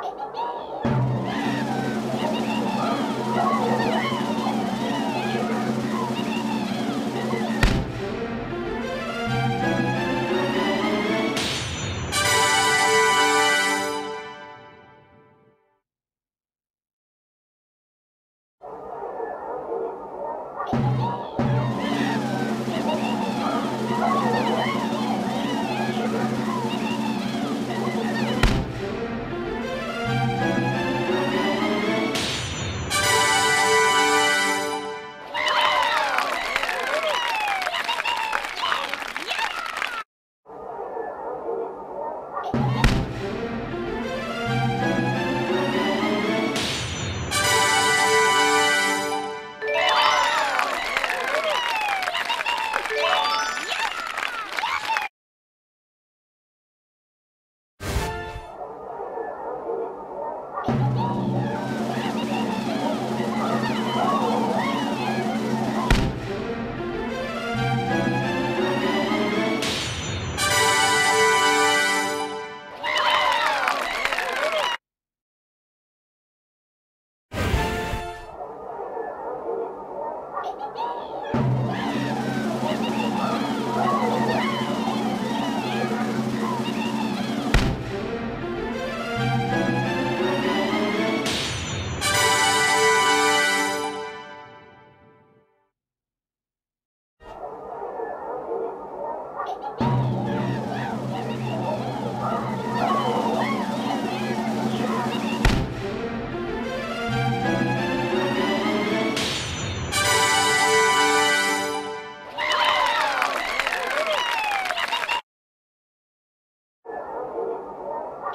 Oh,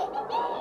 Oh,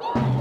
Woo!